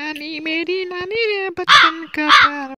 नानी मेरी नानी रे बचपन का प्यार।